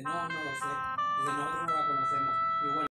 Dice, no, no lo sé. Dice, nosotros no la conocemos. Y bueno,